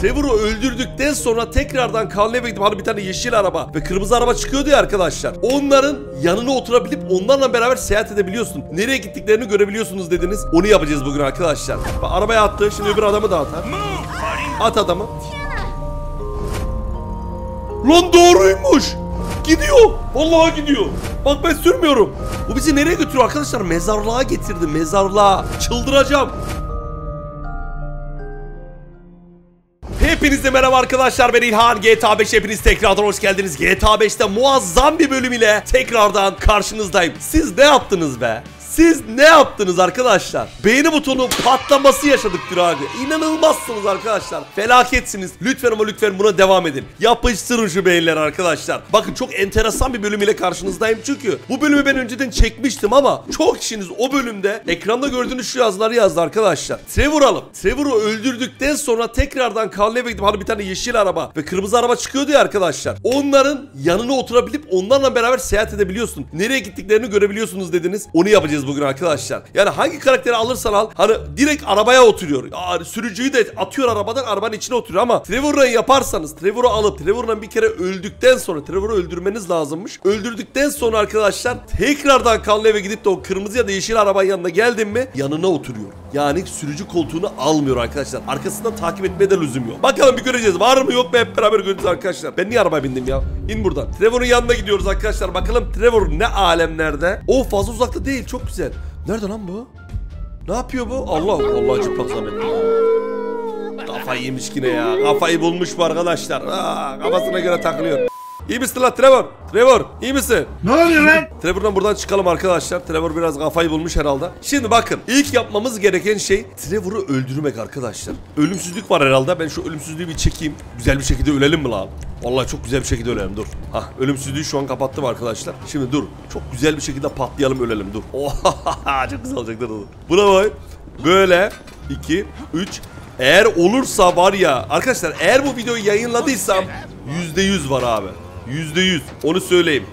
Trevor'u öldürdükten sonra tekrardan Carl'e gidip hani bir tane yeşil araba ve kırmızı araba çıkıyordu ya arkadaşlar. Onların yanına oturabilip onlarla beraber seyahat edebiliyorsun. Nereye gittiklerini görebiliyorsunuz dediniz. Onu yapacağız bugün arkadaşlar. Bak, arabaya attı. Şimdi öbür adamı da atar. At adamı. Lan doğruymuş. Gidiyor. Vallahi gidiyor. Bak ben sürmüyorum. Bu bizi nereye götürüyor arkadaşlar? Mezarlığa getirdi. Mezarlığa. Çıldıracağım. Hepinize merhaba arkadaşlar ben İlhan. GTA 5 hepiniz tekrardan hoş geldiniz. GTA 5'te muazzam bir bölüm ile tekrardan karşınızdayım. Siz ne yaptınız be? Siz ne yaptınız arkadaşlar? Beğeni butonu patlaması yaşadık abi. İnanılmazsınız arkadaşlar. Felaketsiniz. Lütfen ama lütfen buna devam edin. Yapıştırın şu beğenileri arkadaşlar. Bakın çok enteresan bir bölüm ile karşınızdayım çünkü bu bölümü ben önceden çekmiştim ama çok kişiniz o bölümde ekranda gördüğünüz şu yazıları yazdı arkadaşlar. Trevor alıp Trevor'u öldürdükten sonra tekrardan Carl'e gidip hani bir tane yeşil araba ve kırmızı araba çıkıyordu ya arkadaşlar. Onların yanına oturabilip onlarla beraber seyahat edebiliyorsun. Nereye gittiklerini görebiliyorsunuz dediniz. Onu yapacağız bugün arkadaşlar. Yani hangi karakteri alırsan al hani direkt arabaya oturuyor. Yani sürücüyü de atıyor arabadan arabanın içine oturuyor ama Trevor'la yaparsanız Trevor'u alıp Trevor'la bir kere öldükten sonra Trevor'u öldürmeniz lazımmış. Öldürdükten sonra arkadaşlar tekrardan kanlı eve gidip de o kırmızı ya da yeşil arabanın yanına geldin mi yanına oturuyor. Yani sürücü koltuğunu almıyor arkadaşlar. Arkasından takip etmeye de lüzum yok. Bakalım bir göreceğiz. Var mı yok mu hep beraber göreceğiz arkadaşlar. Ben niye arabaya bindim ya? İn buradan. Trevor'un yanına gidiyoruz arkadaşlar. Bakalım Trevor ne alemlerde? O fazla uzakta değil. Çok güzel. Nerede lan bu? Ne yapıyor bu? Allah Allah çıplak zannettim. Kafayı yemiş yine ya. Kafayı bulmuş bu arkadaşlar. Aa, kafasına göre takılıyor. İyi misin lan Trevor? Trevor iyi misin? Ne oluyor lan? Trevor'dan buradan çıkalım arkadaşlar. Trevor biraz kafayı bulmuş herhalde. Şimdi bakın ilk yapmamız gereken şey Trevor'u öldürmek arkadaşlar. Ölümsüzlük var herhalde. Ben şu ölümsüzlüğü bir çekeyim. Güzel bir şekilde ölelim mi lan? Vallahi çok güzel bir şekilde ölelim dur. Ah ölümsüzlüğü şu an kapattım arkadaşlar. Şimdi dur. Çok güzel bir şekilde patlayalım ölelim dur. Oha çok güzel olacak dur dur. Buna bak. Böyle 2 3 eğer olursa var ya arkadaşlar eğer bu videoyu yayınladıysam %100 var abi. %100 onu söyleyeyim.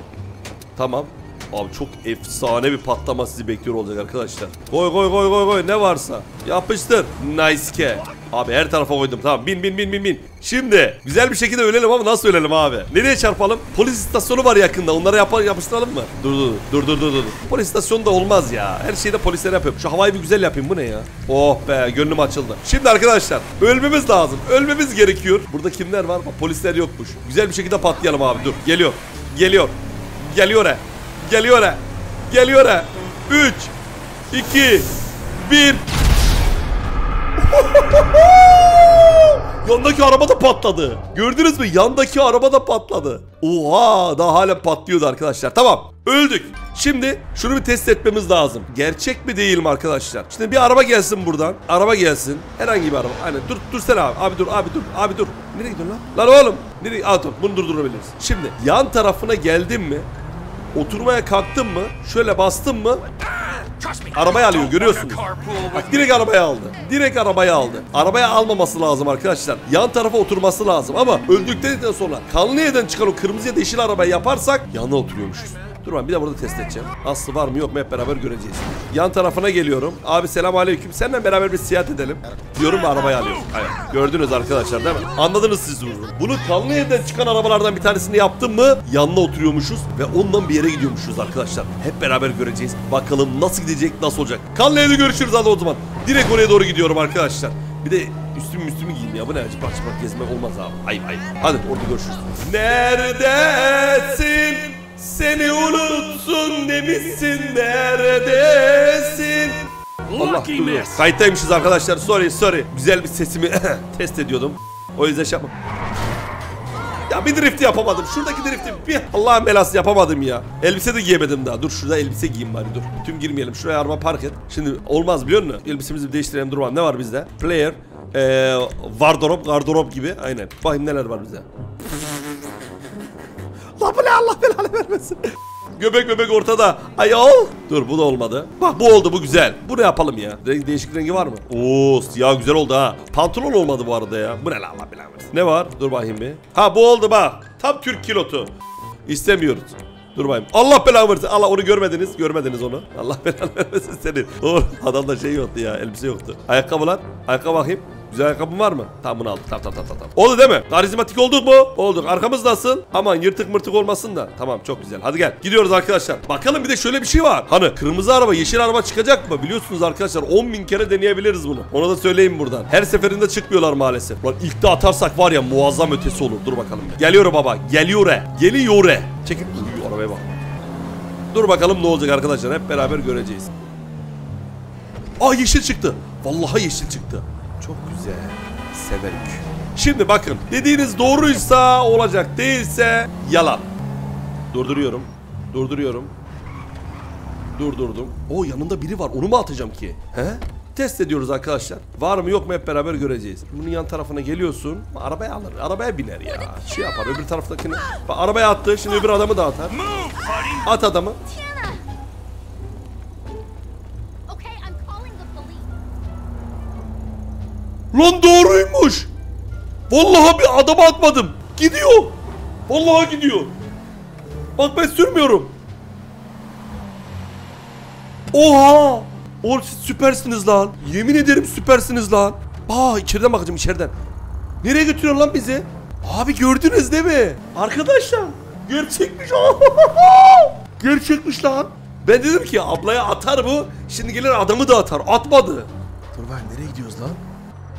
Tamam. Abi çok efsane bir patlama sizi bekliyor olacak arkadaşlar. Koy koy koy koy koy ne varsa. Yapıştır. Nice ke. Abi her tarafa koydum tamam bin bin bin bin bin. Şimdi güzel bir şekilde ölelim ama nasıl ölelim abi? Nereye çarpalım? Polis istasyonu var yakında onlara yap yapıştıralım mı? Dur dur dur dur dur dur. Polis istasyonu da olmaz ya. Her şeyde polisler yapıyor. Şu havayı bir güzel yapayım bu ne ya? Oh be gönlüm açıldı. Şimdi arkadaşlar ölmemiz lazım. Ölmemiz gerekiyor. Burada kimler var? Bak, polisler yokmuş. Güzel bir şekilde patlayalım abi dur. Geliyor. Geliyor. Geliyor he. Geliyor he. Geliyor he. 3 2 1 Yandaki araba da patladı. Gördünüz mü? Yandaki araba da patladı. Oha daha hala patlıyordu arkadaşlar. Tamam öldük. Şimdi şunu bir test etmemiz lazım. Gerçek mi değil mi arkadaşlar? Şimdi bir araba gelsin buradan. Araba gelsin. Herhangi bir araba. Aynen dur dur sen abi. Abi dur abi dur. Abi dur. Nereye gidiyorsun lan? Lan oğlum. Nereye? Aa dur. Bunu durdurabiliriz. Şimdi yan tarafına geldim mi? Oturmaya kalktım mı? Şöyle bastım mı? Arabayı alıyor görüyorsunuz. Bak direkt arabaya aldı. Direkt arabaya aldı. Arabaya almaması lazım arkadaşlar. Yan tarafa oturması lazım ama öldükten sonra kanlı yerden çıkan o kırmızı ya da yeşil arabayı yaparsak yanına oturuyormuşuz. Dur ben bir de burada test edeceğim. Aslı var mı yok mu hep beraber göreceğiz. Yan tarafına geliyorum. Abi selam aleyküm. Seninle beraber bir seyahat edelim. Diyorum ve arabayı alıyorum. Aynen. Gördünüz arkadaşlar değil mi? Anladınız siz bunu. Bunu kanlı yerden çıkan arabalardan bir tanesini yaptım mı yanına oturuyormuşuz ve ondan bir yere gidiyormuşuz arkadaşlar. Hep beraber göreceğiz. Bakalım nasıl gidecek, nasıl olacak. Kanlı evde görüşürüz hadi o zaman. Direkt oraya doğru gidiyorum arkadaşlar. Bir de üstümü üstümü giyeyim ya. Bu ne? Çıplak çıplak gezmek olmaz abi. Ayıp ayıp. Hadi orada görüşürüz. Neredesin? Seni unutsun demişsin neredesin? Allah dur. Kayıttaymışız arkadaşlar. Sorry sorry. Güzel bir sesimi test ediyordum. O yüzden şey yapma. Ya bir drift yapamadım. Şuradaki drifti bir Allah'ın belası yapamadım ya. Elbise de giyemedim daha. Dur şurada elbise giyeyim bari dur. Tüm girmeyelim. Şuraya araba park et. Şimdi olmaz biliyor musun? Elbisemizi bir değiştirelim dur. Ne var bizde? Player, ee, wardrobe, gardırop gibi. Aynen. Bakayım neler var bizde. La bu ne Allah belanı vermesin. Göbek bebek ortada. Ayol. Dur bu da olmadı. Bak bu oldu bu güzel. Bu ne yapalım ya? Renk, değişik rengi var mı? Oo siyah güzel oldu ha. Pantolon olmadı bu arada ya. Bu ne la Allah belanı versin. Ne var? Dur bakayım bir. Ha bu oldu bak. Tam Türk kilotu. İstemiyoruz. Dur bakayım. Allah belanı versin. Allah onu görmediniz. Görmediniz onu. Allah belanı vermesin senin. Doğru. Adamda şey yoktu ya. Elbise yoktu. Ayakkabı lan. Ayakkabı bakayım. Güzel ayakkabın var mı? Tamam bunu aldık. Tamam tamam tamam. tamam. Oldu değil mi? Karizmatik olduk mu? Olduk. Arkamız nasıl? Aman yırtık mırtık olmasın da. Tamam çok güzel. Hadi gel. Gidiyoruz arkadaşlar. Bakalım bir de şöyle bir şey var. Hani kırmızı araba yeşil araba çıkacak mı? Biliyorsunuz arkadaşlar 10 bin kere deneyebiliriz bunu. Onu da söyleyeyim buradan. Her seferinde çıkmıyorlar maalesef. Lan ilk de atarsak var ya muazzam ötesi olur. Dur bakalım. Geliyor baba. Geliyor. Geliyor. Çekil. Uy, arabaya bak. Dur bakalım ne olacak arkadaşlar. Hep beraber göreceğiz. Aa yeşil çıktı. Vallahi yeşil çıktı. Çok güzel. Severim. Şimdi bakın. Dediğiniz doğruysa olacak. Değilse yalan. Durduruyorum. Durduruyorum. Durdurdum. O yanında biri var. Onu mu atacağım ki? He? Test ediyoruz arkadaşlar. Var mı yok mu hep beraber göreceğiz. Bunun yan tarafına geliyorsun. Arabaya alır. Arabaya biner ya. Şey yapar. Öbür taraftakini. Arabaya attı. Şimdi öbür adamı da atar. At adamı. Lan doğruymuş. Vallahi bir adama atmadım. Gidiyor. Vallahi gidiyor. Bak ben sürmüyorum. Oha. Oğlum siz süpersiniz lan. Yemin ederim süpersiniz lan. Aa içeriden bakacağım içeriden. Nereye götürüyorsun lan bizi? Abi gördünüz değil mi? Arkadaşlar gerçekmiş. Gerçekmiş lan. Ben dedim ki ablaya atar bu. Şimdi gelir adamı da atar. Atmadı. Dur bak nereye gidiyoruz lan?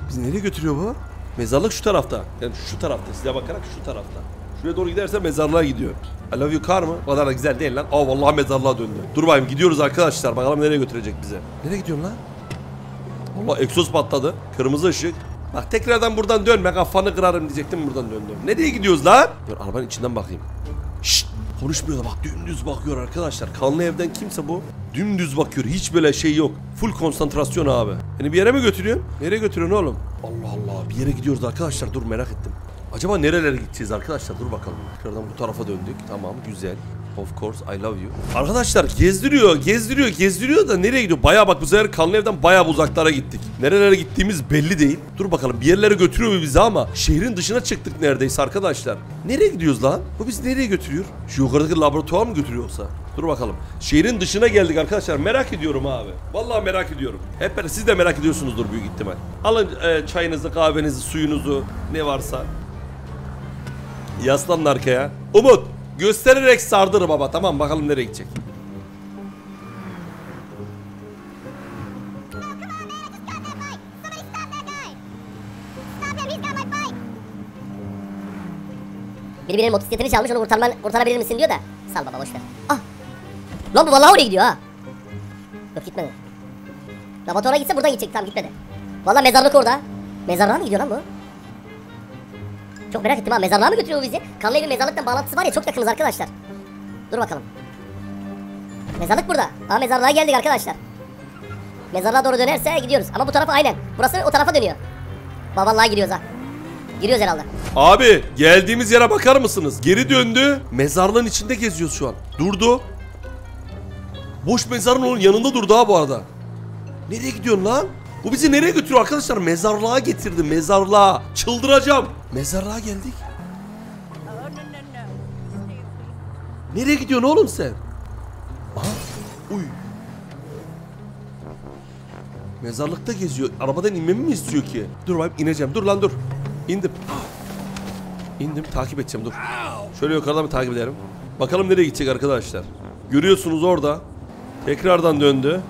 Bizi nereye götürüyor bu? Mezarlık şu tarafta. Yani şu tarafta. Size bakarak şu tarafta. Şuraya doğru giderse mezarlığa gidiyor. I love you car mı? O kadar da güzel değil lan. Aa vallahi mezarlığa döndü. Dur bakayım gidiyoruz arkadaşlar. Bakalım nereye götürecek bize. Nereye gidiyorsun lan? Allah egzoz patladı. Kırmızı ışık. Bak tekrardan buradan dönme kafanı kırarım diyecektim buradan döndüm. Nereye gidiyoruz lan? Dur arabanın içinden bakayım. Konuşmuyor da bak dümdüz bakıyor arkadaşlar. Kanlı evden kimse bu. Dümdüz bakıyor. Hiç böyle şey yok. Full konsantrasyon abi. Beni bir yere mi götürüyorsun? Nereye götürüyorsun oğlum? Allah Allah bir yere gidiyoruz arkadaşlar. Dur merak ettim. Acaba nerelere gideceğiz arkadaşlar? Dur bakalım. Tekrardan bu tarafa döndük. Tamam güzel. Of course I love you. Arkadaşlar gezdiriyor, gezdiriyor, gezdiriyor da nereye gidiyor? Baya bak bu sefer kanlı evden baya uzaklara gittik. Nerelere gittiğimiz belli değil. Dur bakalım bir yerlere götürüyor mu bizi ama şehrin dışına çıktık neredeyse arkadaşlar. Nereye gidiyoruz lan? Bu bizi nereye götürüyor? Şu yukarıdaki laboratuvar mı götürüyor yoksa? Dur bakalım. Şehrin dışına geldik arkadaşlar. Merak ediyorum abi. Vallahi merak ediyorum. Hep siz de merak ediyorsunuzdur büyük ihtimal. Alın e, çayınızı, kahvenizi, suyunuzu ne varsa. Yaslanın arkaya. Umut göstererek sardır baba tamam bakalım nereye gidecek. Biri benim motosikletimi çalmış onu kurtarman, kurtarabilir misin diyor da. Sal baba boşver. Ah. Lan bu vallahi oraya gidiyor ha. Yok gitmedi. Laboratuvara gitse buradan gidecek tamam gitmedi. Vallahi mezarlık orada. Mezarlığa mı gidiyor lan bu? Çok merak ettim ha mezarlığa mı götürüyor bizi? Kanlı evin mezarlıkla bağlantısı var ya çok yakınız arkadaşlar. Dur bakalım. Mezarlık burada. Aa mezarlığa geldik arkadaşlar. Mezarlığa doğru dönerse gidiyoruz. Ama bu tarafa aynen. Burası o tarafa dönüyor. Baba vallahi gidiyoruz ha. Giriyoruz herhalde. Abi geldiğimiz yere bakar mısınız? Geri döndü. Mezarlığın içinde geziyoruz şu an. Durdu. Boş mezarın onun yanında durdu ha bu arada. Nereye gidiyorsun lan? Bu bizi nereye götürüyor arkadaşlar? Mezarlığa getirdi mezarlığa. Çıldıracağım. Mezarlığa geldik. Nereye gidiyorsun oğlum sen? Aha. Uy. Mezarlıkta geziyor. Arabadan inmemi mi istiyor ki? Dur bakayım ineceğim. Dur lan dur. İndim. İndim takip edeceğim dur. Şöyle yukarıdan bir takip edelim. Bakalım nereye gidecek arkadaşlar. Görüyorsunuz orada. Tekrardan döndü.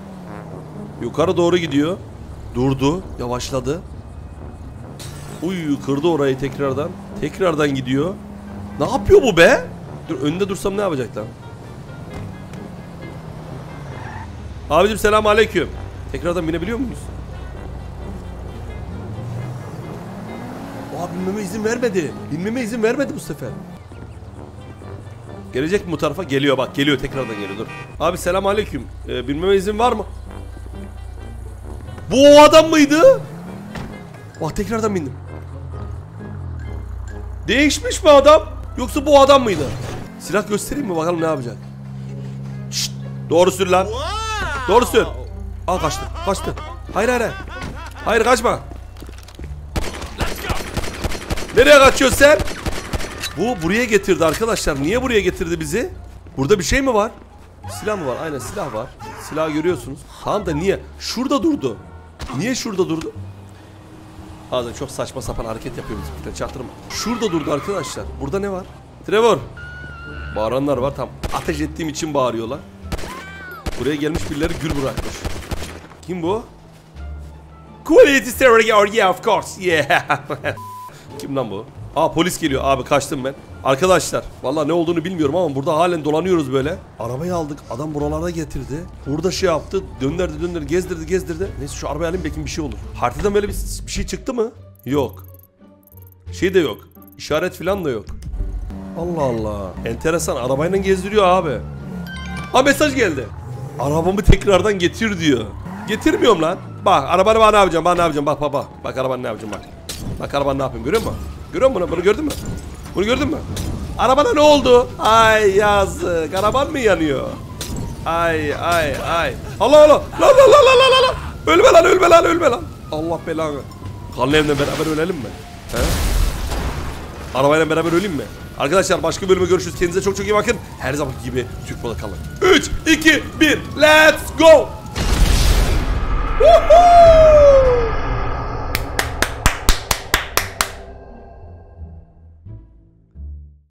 Yukarı doğru gidiyor. Durdu. Yavaşladı. Uy kırdı orayı tekrardan. Tekrardan gidiyor. Ne yapıyor bu be? Dur önünde dursam ne yapacak lan? Abicim selam aleyküm. Tekrardan binebiliyor muyuz? Aa binmeme izin vermedi. Binmeme izin vermedi bu sefer. Gelecek mi bu tarafa? Geliyor bak geliyor tekrardan geliyor dur. Abi selam aleyküm. Ee, binmeme izin var mı? Bu o adam mıydı? Bak tekrardan bindim. Değişmiş mi adam? Yoksa bu adam mıydı? Silah göstereyim mi bakalım ne yapacak? Şşt, doğru sür lan. Doğru sür. Al kaçtı. Kaçtı. Hayır. hayır. Hayır kaçma. Nereye kaçıyorsun sen? Bu buraya getirdi arkadaşlar. Niye buraya getirdi bizi? Burada bir şey mi var? Silah mı var? Aynen silah var. Silah görüyorsunuz. Tamam da niye? Şurada durdu. Niye şurada durdu? Bazen çok saçma sapan hareket yapıyoruz. Lütfen çaktırma. Şurada durdu arkadaşlar. Burada ne var? Trevor. Bağıranlar var. Tam ateş ettiğim için bağırıyorlar. Buraya gelmiş birileri gül bırakmış. Kim bu? Quality stereo yeah of course. Yeah. Kim lan bu? Aa polis geliyor abi kaçtım ben. Arkadaşlar vallahi ne olduğunu bilmiyorum ama burada halen dolanıyoruz böyle. Arabayı aldık adam buralara getirdi. Burada şey yaptı döndürdü döndürdü gezdirdi gezdirdi. Neyse şu arabayı alayım belki bir şey olur. Haritadan böyle bir, bir şey çıktı mı? Yok. Şey de yok. İşaret falan da yok. Allah Allah. Enteresan arabayla gezdiriyor abi. Ha mesaj geldi. Arabamı tekrardan getir diyor. Getirmiyorum lan. Bak arabanı bana ne yapacağım? Bana ne yapacağım? Bak bak bak. Bak arabanı ne yapacağım bak. Bak arabanı ne yapayım görüyor musun? Görüyor musun bunu? Bunu gördün mü? Bunu gördün mü? Arabana ne oldu? Ay yazık. Araban mı yanıyor? Ay ay ay. Allah Allah. Lan lan lan lan lan lan. Ölme lan ölme lan ölme lan. Allah belanı. Kanlı evden beraber ölelim mi? He? Arabayla beraber öleyim mi? Arkadaşlar başka bölüme görüşürüz. Kendinize çok çok iyi bakın. Her zaman gibi Türk balı kalın. 3, 2, 1, let's go! Woohoo!